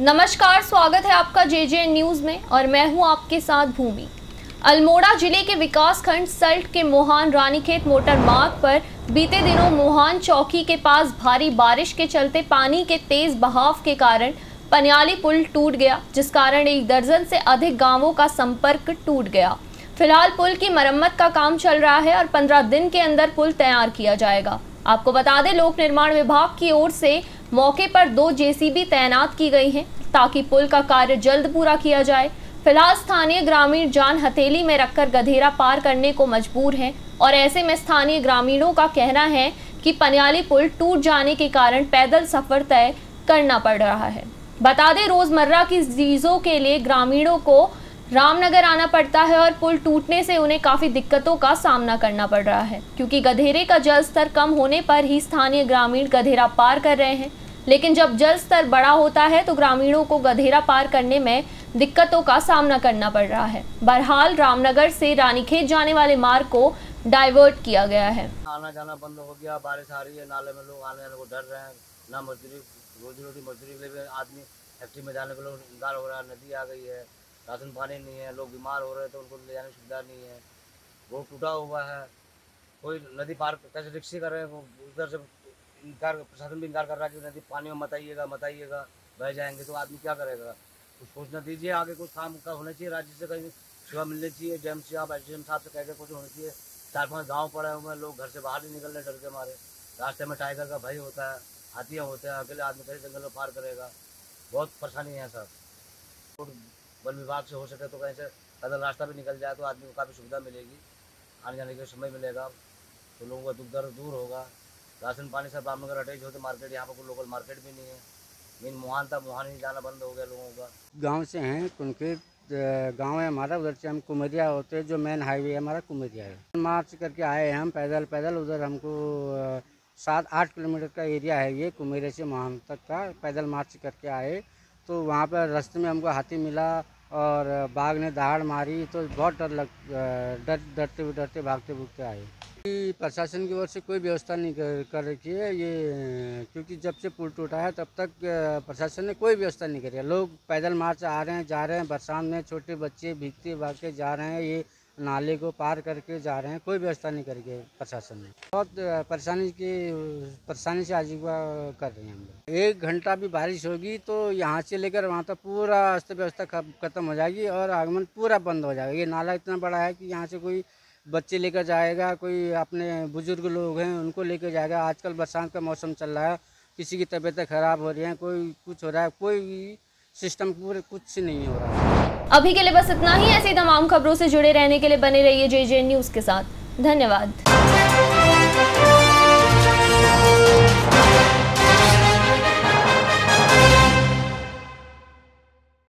नमस्कार, स्वागत है आपका जे जे न्यूज़ में और मैं हूँ आपके साथ भूमि। अल्मोड़ा ज़िले के विकास खंड सल्ट के मोहान रानीखेत मोटर मार्ग पर बीते दिनों मोहान चौकी के पास भारी बारिश के चलते पानी के तेज बहाव के कारण पनियाली पुल टूट गया, जिस कारण एक दर्जन से अधिक गाँवों का संपर्क टूट गया। फ़िलहाल पुल की मरम्मत का काम चल रहा है और 15 दिन के अंदर पुल तैयार किया जाएगा। आपको बता दें, लोक निर्माण विभाग की ओर से मौके पर दो जेसीबी तैनात की गई हैं ताकि पुल का कार्य जल्द पूरा किया जाए। फ़िलहाल स्थानीय ग्रामीण जान हथेली में रखकर गधेरा पार करने को मजबूर हैं और ऐसे में स्थानीय ग्रामीणों का कहना है कि पनियाली पुल टूट जाने के कारण पैदल सफ़र तय करना पड़ रहा है। बता दें, रोज़मर्रा की चीज़ों के लिए ग्रामीणों को रामनगर आना पड़ता है और पुल टूटने से उन्हें काफ़ी दिक्कतों का सामना करना पड़ रहा है, क्योंकि गधेरे का जल स्तर कम होने पर ही स्थानीय ग्रामीण गधेरा पार कर रहे हैं। लेकिन जब जल स्तर बड़ा होता है तो ग्रामीणों को गधेरा पार करने में दिक्कतों का सामना करना पड़ रहा है। बहरहाल, रामनगर से रानीखेत जाने वाले मार्ग को डाइवर्ट किया गया है। आना जाना बंद हो गया, बारिश आ रही है, नाले में लोग आने जाने को डर रहे हैं। ना मजदूरी रोजी रोटी मजदूरी के लिए आदमी फैक्ट्री में जाने के लोग हो रहा है, नदी आ गई है। राशन पानी नहीं है, लोग बीमार हो रहे हैं तो उनको ले जाने की सुविधा नहीं है। वो टूटा हुआ है। कोई नदी पार कैसे रिक्शे कर रहे हैं वो, उधर से इनकार प्रशासन भी इनकार कर रहा है कि नदी पानी में मत आइएगा मत आइएगा, बह जाएँगे तो आदमी क्या करेगा? कुछ सोचना दीजिए आगे, कुछ काम का होना चाहिए, राज्य से कहीं सेवा मिलनी चाहिए, जेम से आप एस साहब से कह के कुछ होना चाहिए। चार पाँच गाँव पड़े हुए हैं, लोग घर से बाहर नहीं निकलने डर के मारे। रास्ते में टाइगर का भय होता है, हाथियाँ होते हैं, अकेले आदमी कैसे जंगल में पार करेगा? बहुत परेशानी है, सर। वन विभाग से हो सके तो कहीं से पैदल रास्ता भी निकल जाए तो आदमी को काफ़ी सुविधा मिलेगी। आने जाने के समय मिलेगा। तो लोगों का दुख दर्द दूर होगा। राशन पानी सब रामनगर अटैच होते मार्केट, यहाँ पर कोई लोकल मार्केट भी नहीं है। मेन मुहान था, मुहान ही जाना बंद हो गया लोगों का। गाँव से हैं कुनखेत गाँव है हमारा, उधर से हम कुमरिया होते हैं, जो मेन हाईवे है हमारा कुमरिया है। मार्च करके आए हैं हम, पैदल पैदल उधर हमको सात, आठ किलोमीटर का एरिया है ये कुमेरे से महान तक का। पैदल मार्च करके आए। तो वहाँ पर रास्ते में हमको हाथी मिला और बाघ ने दहाड़ मारी तो बहुत डर लग डर डरते डरते भागते भूगते आए। प्रशासन की ओर से कोई व्यवस्था नहीं कर, कर रखी है ये क्योंकि जब से पुल टूटा है तब तक प्रशासन ने कोई व्यवस्था नहीं करी है। लोग पैदल मार्च आ रहे हैं जा रहे हैं बरसात में छोटे बच्चे भीगते भागते जा रहे हैं ये नाले को पार करके जा रहे हैं, कोई व्यवस्था नहीं करके प्रशासन ने। बहुत परेशानी की, परेशानी से आजीविका कर रहे हैं हम लोग। एक घंटा भी बारिश होगी तो यहाँ से लेकर वहाँ तक पूरा अस्त व्यवस्था खत्म हो जाएगी और आगमन पूरा बंद हो जाएगा। ये नाला इतना बड़ा है कि यहाँ से कोई बच्चे लेकर जाएगा, कोई अपने बुज़ुर्ग लोग हैं, उनको लेकर जाएगा। आजकल बरसात का मौसम चल रहा है, किसी की तबीयतें ख़राब हो रही हैं, कोई कुछ हो रहा है, कोई सिस्टम पूरे, कुछ नहीं हो रहा। अभी के लिए बस इतना ही। ऐसी तमाम खबरों से जुड़े रहने के लिए बने रहिए जे जे न्यूज़ के साथ। धन्यवाद।